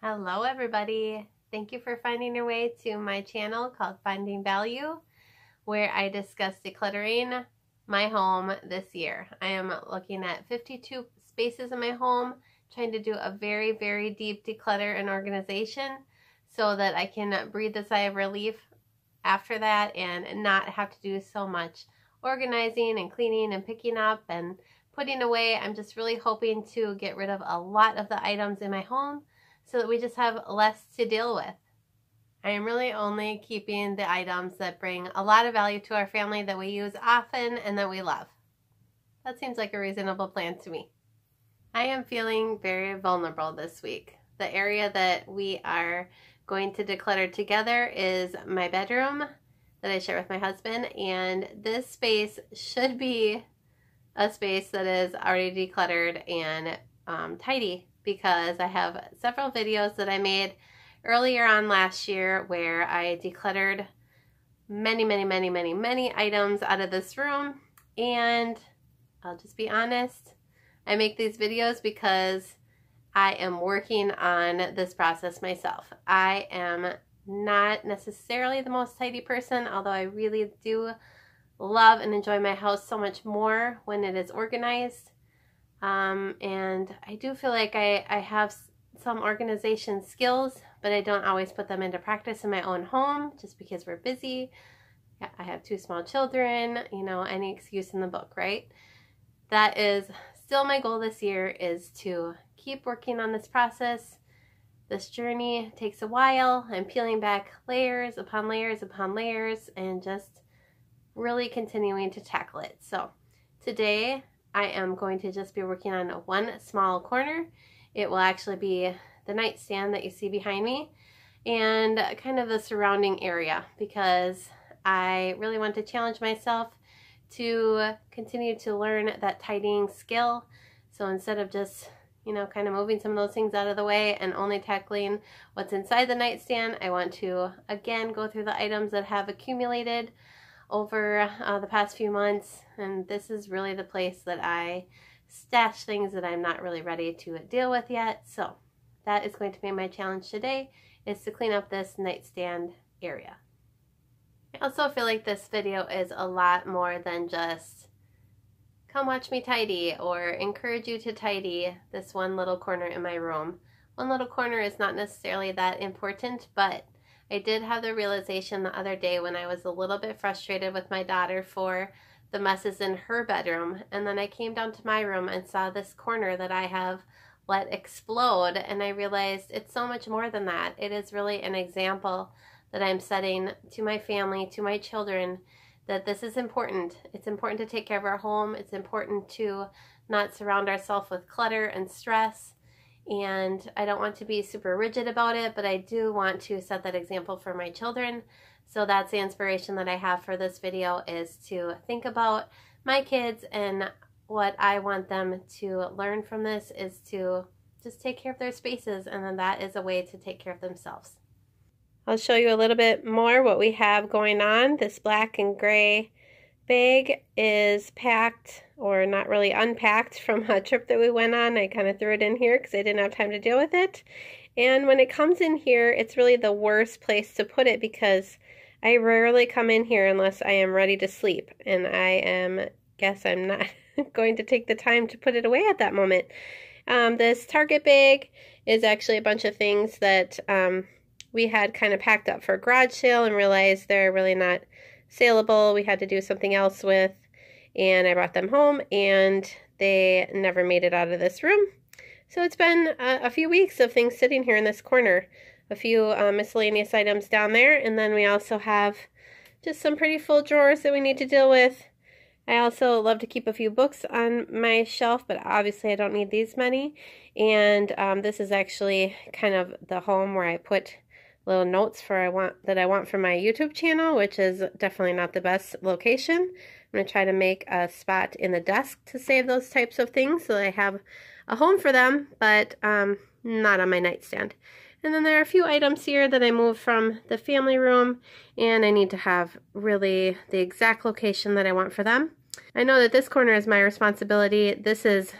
Hello everybody. Thank you for finding your way to my channel called Finding Value where I discuss decluttering my home this year. I am looking at 52 spaces in my home, trying to do a very, very deep declutter and organization so that I can breathe a sigh of relief after that and not have to do so much organizing and cleaning and picking up and putting away. I'm just really hoping to get rid of a lot of the items in my home so that we just have less to deal with. I am really only keeping the items that bring a lot of value to our family that we use often and that we love. That seems like a reasonable plan to me. I am feeling very vulnerable this week. The area that we are going to declutter together is my bedroom that I share with my husband and this space should be a space that is already decluttered and um, tidy because I have several videos that I made earlier on last year where I decluttered many, many, many, many, many items out of this room. And I'll just be honest, I make these videos because I am working on this process myself. I am not necessarily the most tidy person, although I really do love and enjoy my house so much more when it is organized. Um, and I do feel like I, I have some organization skills, but I don't always put them into practice in my own home just because we're busy. I have two small children, you know, any excuse in the book, right? That is still my goal this year is to keep working on this process. This journey takes a while. I'm peeling back layers upon layers upon layers and just really continuing to tackle it. So today I am going to just be working on one small corner. It will actually be the nightstand that you see behind me and kind of the surrounding area because I really want to challenge myself to continue to learn that tidying skill. So instead of just, you know, kind of moving some of those things out of the way and only tackling what's inside the nightstand, I want to again go through the items that have accumulated over uh, the past few months and this is really the place that I stash things that I'm not really ready to deal with yet so that is going to be my challenge today is to clean up this nightstand area. I also feel like this video is a lot more than just come watch me tidy or encourage you to tidy this one little corner in my room. One little corner is not necessarily that important but I did have the realization the other day when I was a little bit frustrated with my daughter for the messes in her bedroom. And then I came down to my room and saw this corner that I have let explode. And I realized it's so much more than that. It is really an example that I'm setting to my family, to my children, that this is important. It's important to take care of our home. It's important to not surround ourselves with clutter and stress and I don't want to be super rigid about it, but I do want to set that example for my children. So that's the inspiration that I have for this video is to think about my kids and what I want them to learn from this is to just take care of their spaces and then that is a way to take care of themselves. I'll show you a little bit more what we have going on. This black and gray bag is packed or not really unpacked from a trip that we went on. I kind of threw it in here because I didn't have time to deal with it. And when it comes in here, it's really the worst place to put it because I rarely come in here unless I am ready to sleep. And I am, guess I'm not going to take the time to put it away at that moment. Um, this Target bag is actually a bunch of things that um, we had kind of packed up for a garage sale and realized they're really not saleable. We had to do something else with, and I brought them home, and they never made it out of this room. So it's been a, a few weeks of things sitting here in this corner. A few uh, miscellaneous items down there, and then we also have just some pretty full drawers that we need to deal with. I also love to keep a few books on my shelf, but obviously I don't need these many. And um, this is actually kind of the home where I put little notes for I want that I want for my YouTube channel, which is definitely not the best location. I'm going to try to make a spot in the desk to save those types of things so I have a home for them, but um, not on my nightstand. And then there are a few items here that I moved from the family room, and I need to have really the exact location that I want for them. I know that this corner is my responsibility. This is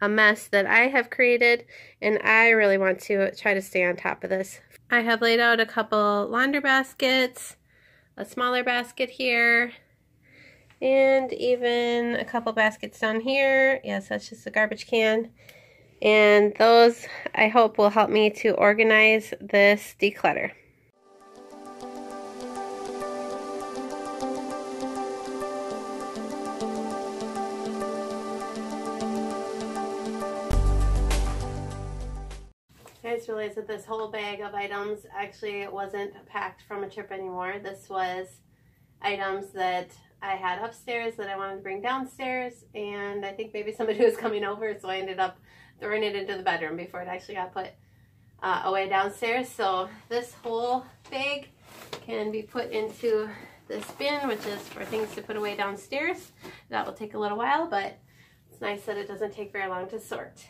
a mess that I have created and I really want to try to stay on top of this. I have laid out a couple laundry baskets, a smaller basket here, and even a couple baskets down here. Yes, that's just a garbage can. And those I hope will help me to organize this declutter. Just realized that this whole bag of items actually wasn't packed from a trip anymore. This was items that I had upstairs that I wanted to bring downstairs and I think maybe somebody was coming over so I ended up throwing it into the bedroom before it actually got put uh, away downstairs. So this whole bag can be put into this bin, which is for things to put away downstairs. That will take a little while, but it's nice that it doesn't take very long to sort.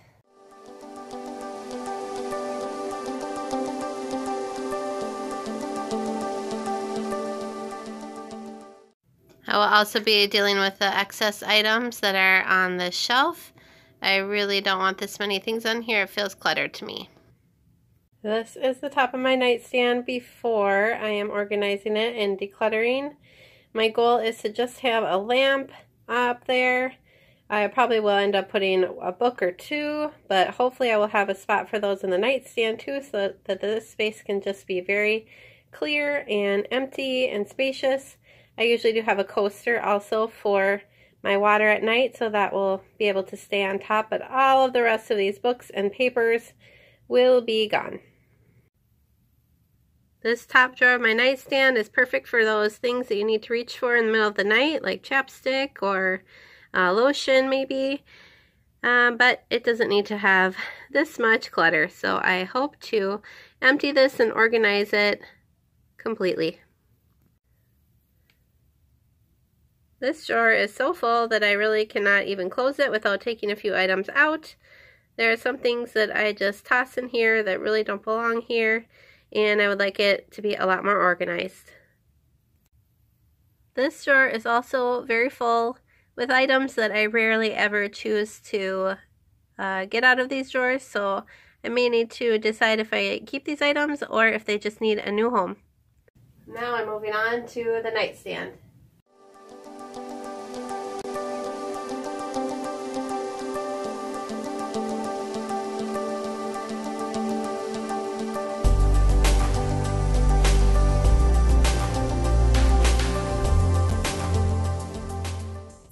I will also be dealing with the excess items that are on the shelf. I really don't want this many things on here. It feels cluttered to me. This is the top of my nightstand before I am organizing it and decluttering. My goal is to just have a lamp up there. I probably will end up putting a book or two, but hopefully I will have a spot for those in the nightstand too so that this space can just be very clear and empty and spacious. I usually do have a coaster also for my water at night, so that will be able to stay on top, but all of the rest of these books and papers will be gone. This top drawer of my nightstand is perfect for those things that you need to reach for in the middle of the night, like chapstick or uh, lotion maybe. Um, but it doesn't need to have this much clutter, so I hope to empty this and organize it completely. This drawer is so full that I really cannot even close it without taking a few items out. There are some things that I just toss in here that really don't belong here, and I would like it to be a lot more organized. This drawer is also very full with items that I rarely ever choose to uh, get out of these drawers, so I may need to decide if I keep these items or if they just need a new home. Now I'm moving on to the nightstand.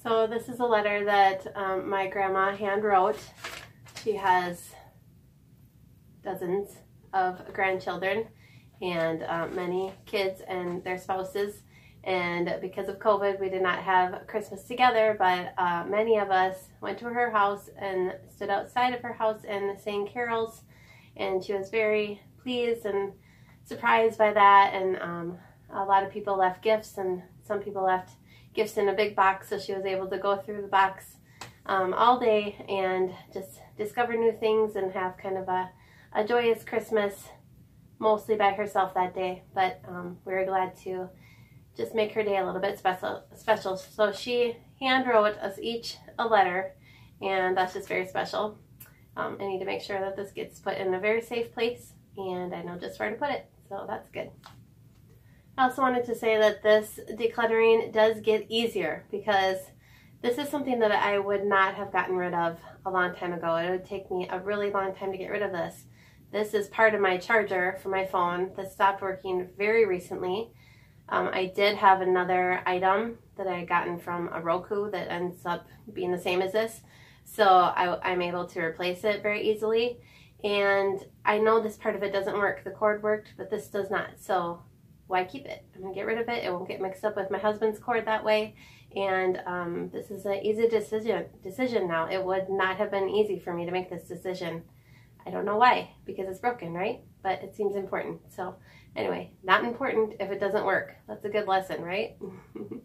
This is a letter that um, my grandma hand wrote. She has dozens of grandchildren and uh, many kids and their spouses. And because of COVID, we did not have Christmas together, but uh, many of us went to her house and stood outside of her house and sang carols. And she was very pleased and surprised by that. And um, a lot of people left gifts, and some people left gifts in a big box so she was able to go through the box um, all day and just discover new things and have kind of a, a joyous Christmas mostly by herself that day. But um, we were glad to just make her day a little bit special special. So she hand wrote us each a letter and that's just very special. Um, I need to make sure that this gets put in a very safe place and I know just where to put it. So that's good I also wanted to say that this decluttering does get easier because this is something that I would not have gotten rid of a long time ago. It would take me a really long time to get rid of this. This is part of my charger for my phone that stopped working very recently. Um, I did have another item that I had gotten from a Roku that ends up being the same as this. So I, am able to replace it very easily. And I know this part of it doesn't work. The cord worked, but this does not. So why keep it? I'm gonna get rid of it. It won't get mixed up with my husband's cord that way. And um, this is an easy decision decision now. It would not have been easy for me to make this decision. I don't know why, because it's broken, right? But it seems important. So anyway, not important if it doesn't work. That's a good lesson, right?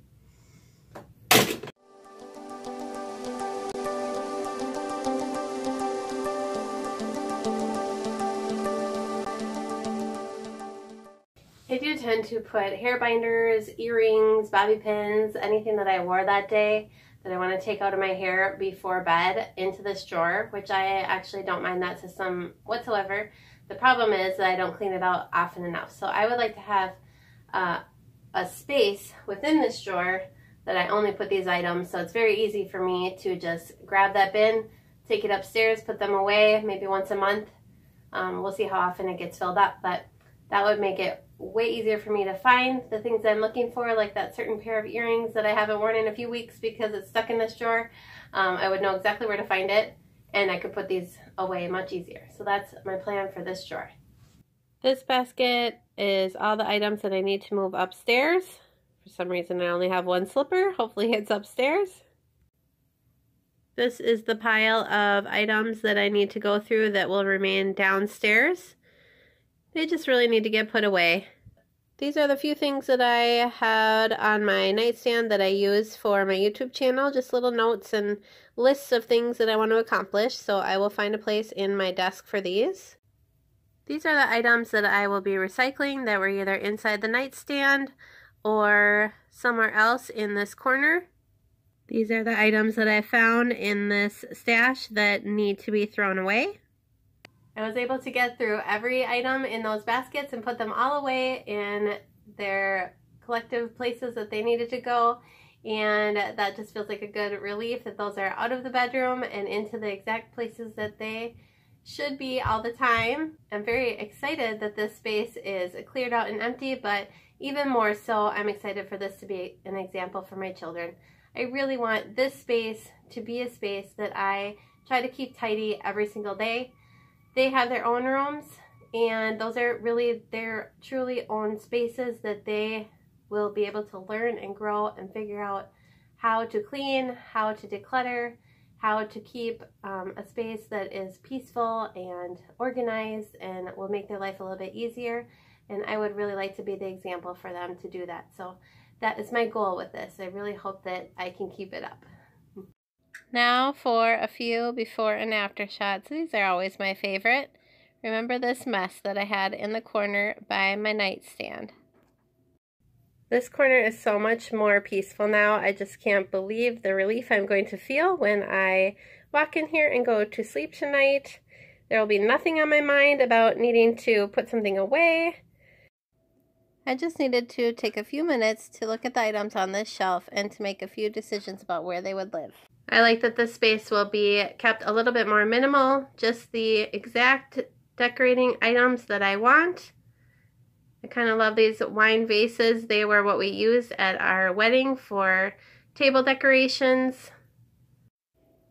I do tend to put hair binders, earrings, bobby pins, anything that I wore that day. that I want to take out of my hair before bed into this drawer, which I actually don't mind that system whatsoever. The problem is that I don't clean it out often enough. So I would like to have uh, a space within this drawer that I only put these items. So it's very easy for me to just grab that bin, take it upstairs, put them away maybe once a month. Um, we'll see how often it gets filled up, but that would make it way easier for me to find the things I'm looking for, like that certain pair of earrings that I haven't worn in a few weeks because it's stuck in this drawer. Um, I would know exactly where to find it and I could put these away much easier. So that's my plan for this drawer. This basket is all the items that I need to move upstairs. For some reason I only have one slipper. Hopefully it's upstairs. This is the pile of items that I need to go through that will remain downstairs. They just really need to get put away. These are the few things that I had on my nightstand that I use for my YouTube channel, just little notes and lists of things that I want to accomplish, so I will find a place in my desk for these. These are the items that I will be recycling that were either inside the nightstand or somewhere else in this corner. These are the items that I found in this stash that need to be thrown away. I was able to get through every item in those baskets and put them all away in their collective places that they needed to go and that just feels like a good relief that those are out of the bedroom and into the exact places that they should be all the time. I'm very excited that this space is cleared out and empty, but even more so, I'm excited for this to be an example for my children. I really want this space to be a space that I try to keep tidy every single day they have their own rooms and those are really their truly own spaces that they will be able to learn and grow and figure out how to clean, how to declutter, how to keep um, a space that is peaceful and organized and will make their life a little bit easier. And I would really like to be the example for them to do that. So that is my goal with this. I really hope that I can keep it up. Now for a few before and after shots. These are always my favorite. Remember this mess that I had in the corner by my nightstand. This corner is so much more peaceful now. I just can't believe the relief I'm going to feel when I walk in here and go to sleep tonight. There will be nothing on my mind about needing to put something away. I just needed to take a few minutes to look at the items on this shelf and to make a few decisions about where they would live. I like that this space will be kept a little bit more minimal, just the exact decorating items that I want. I kind of love these wine vases. They were what we used at our wedding for table decorations.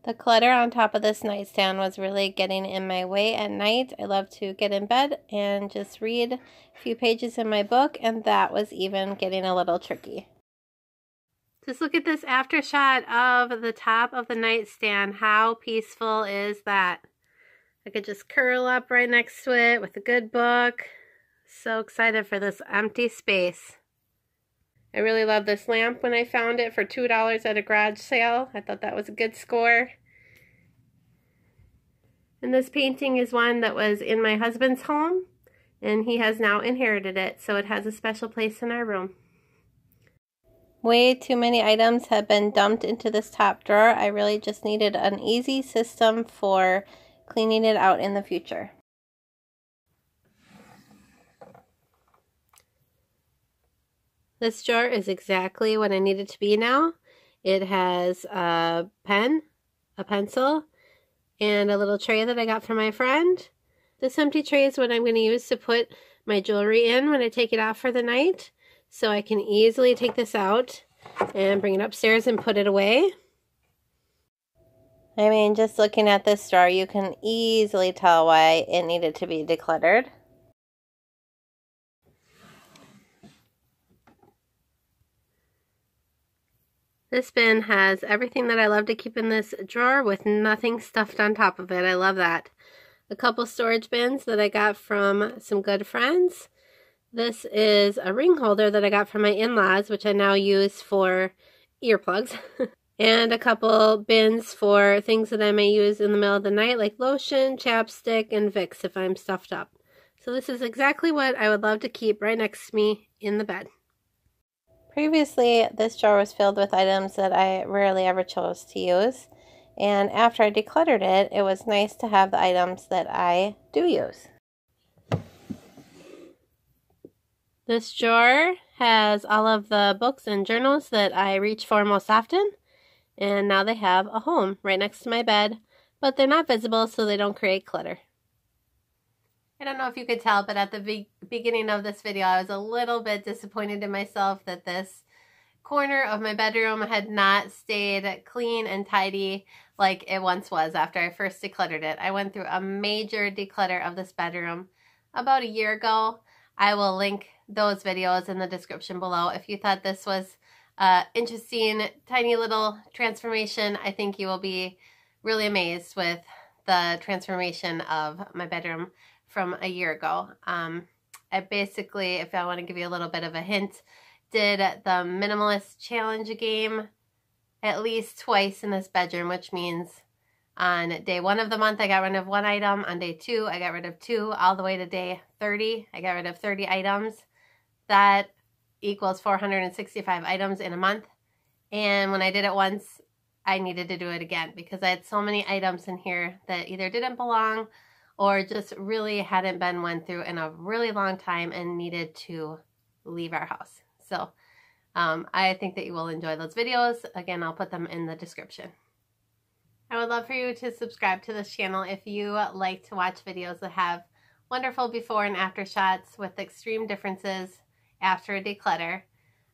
The clutter on top of this nightstand was really getting in my way at night. I love to get in bed and just read a few pages in my book, and that was even getting a little tricky. Just look at this after shot of the top of the nightstand. How peaceful is that? I could just curl up right next to it with a good book. So excited for this empty space. I really love this lamp when I found it for $2 at a garage sale. I thought that was a good score. And this painting is one that was in my husband's home, and he has now inherited it, so it has a special place in our room. Way too many items have been dumped into this top drawer. I really just needed an easy system for cleaning it out in the future. This drawer is exactly what I need it to be now. It has a pen, a pencil, and a little tray that I got from my friend. This empty tray is what I'm going to use to put my jewelry in when I take it off for the night. So I can easily take this out and bring it upstairs and put it away. I mean, just looking at this drawer, you can easily tell why it needed to be decluttered. This bin has everything that I love to keep in this drawer with nothing stuffed on top of it. I love that. A couple storage bins that I got from some good friends. This is a ring holder that I got from my in-laws, which I now use for earplugs. and a couple bins for things that I may use in the middle of the night, like lotion, chapstick, and Vicks if I'm stuffed up. So this is exactly what I would love to keep right next to me in the bed. Previously, this drawer was filled with items that I rarely ever chose to use. And after I decluttered it, it was nice to have the items that I do use. This drawer has all of the books and journals that I reach for most often. And now they have a home right next to my bed, but they're not visible so they don't create clutter. I don't know if you could tell, but at the be beginning of this video, I was a little bit disappointed in myself that this corner of my bedroom had not stayed clean and tidy like it once was after I first decluttered it. I went through a major declutter of this bedroom about a year ago. I will link those videos in the description below. If you thought this was uh, interesting, tiny little transformation, I think you will be really amazed with the transformation of my bedroom from a year ago. Um, I basically, if I want to give you a little bit of a hint, did the minimalist challenge game at least twice in this bedroom, which means on day one of the month, I got rid of one item. On day two, I got rid of two. All the way to day 30, I got rid of 30 items. That equals 465 items in a month. And when I did it once, I needed to do it again because I had so many items in here that either didn't belong or just really hadn't been went through in a really long time and needed to leave our house. So um, I think that you will enjoy those videos. Again, I'll put them in the description. I would love for you to subscribe to this channel if you like to watch videos that have wonderful before and after shots with extreme differences after a declutter.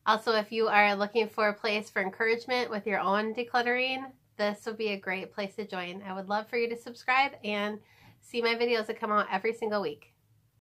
Also, if you are looking for a place for encouragement with your own decluttering, this would be a great place to join. I would love for you to subscribe and see my videos that come out every single week.